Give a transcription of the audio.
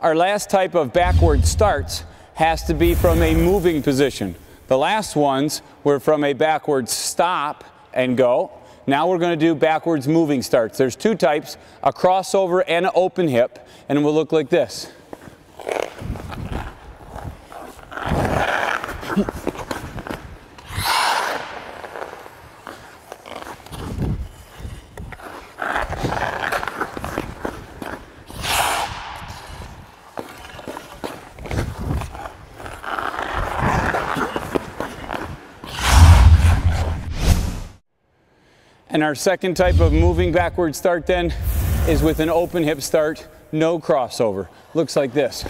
our last type of backward starts has to be from a moving position. The last ones were from a backward stop and go. Now we're going to do backwards moving starts. There's two types, a crossover and an open hip, and it will look like this. And our second type of moving backward start then is with an open hip start, no crossover. Looks like this.